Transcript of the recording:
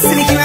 Sneaky